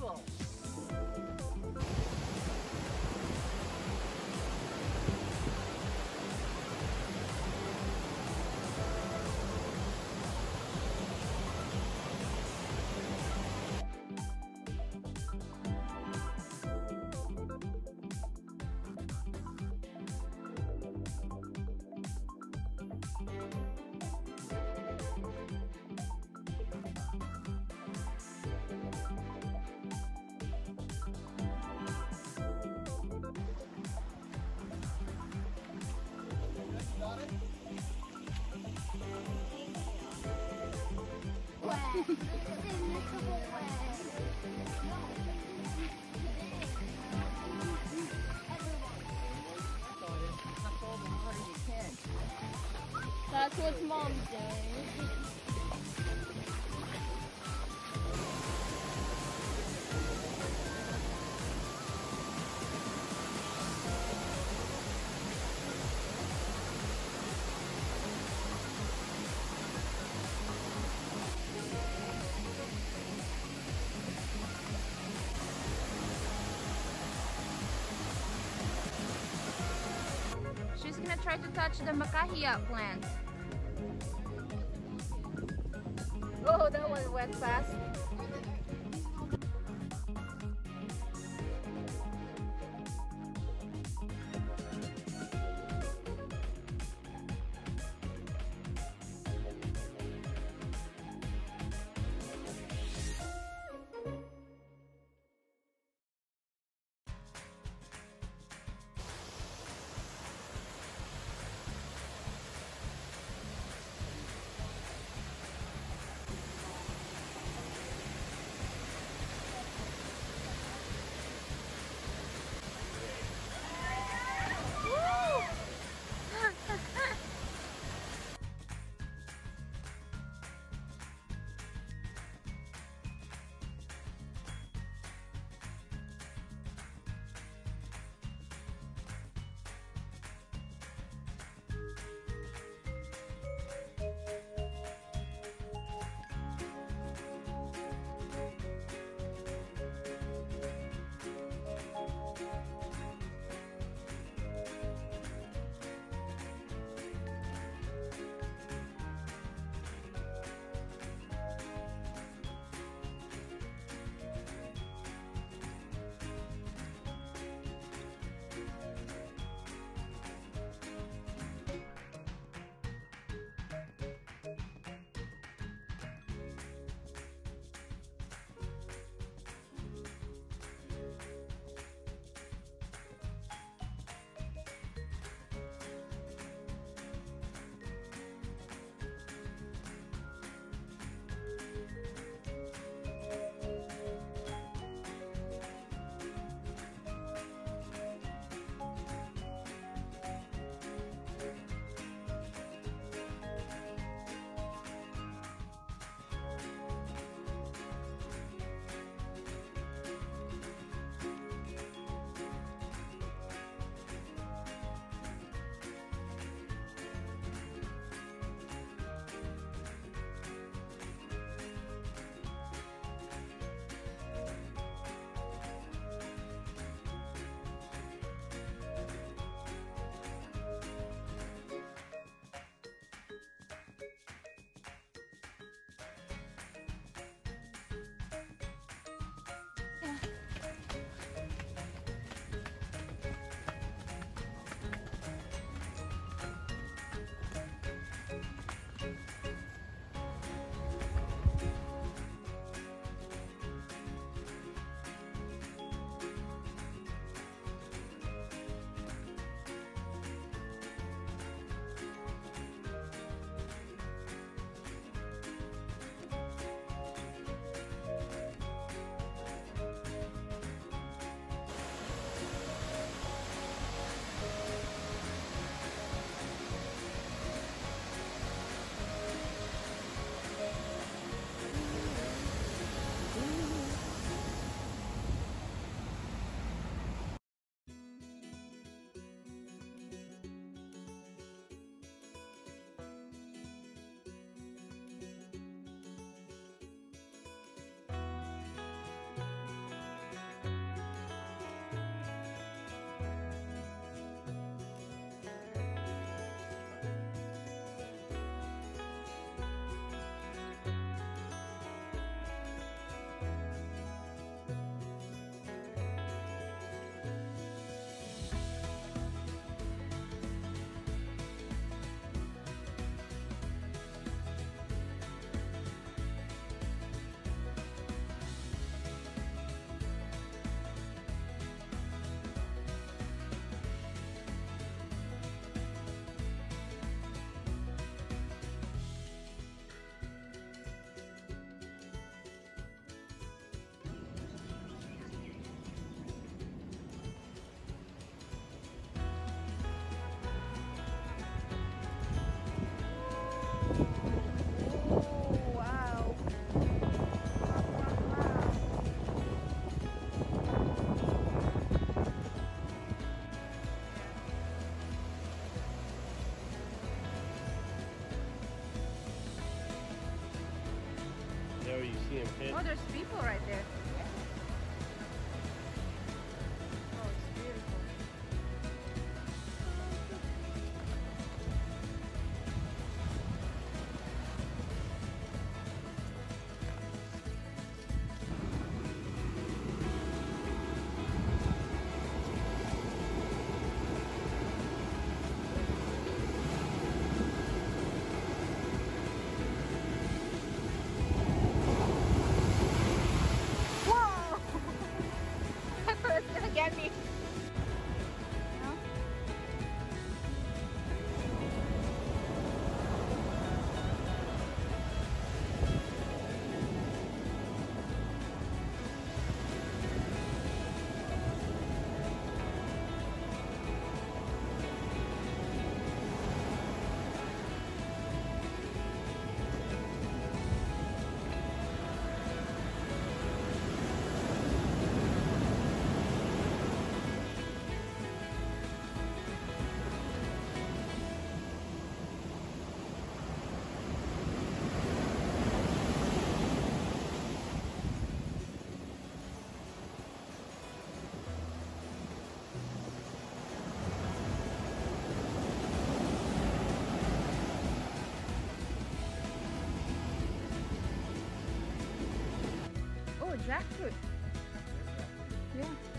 cool. That's what mom's doing. Gonna try to touch the Makahiya plant. Oh, that one went fast. There's people right there. That's good? Yeah.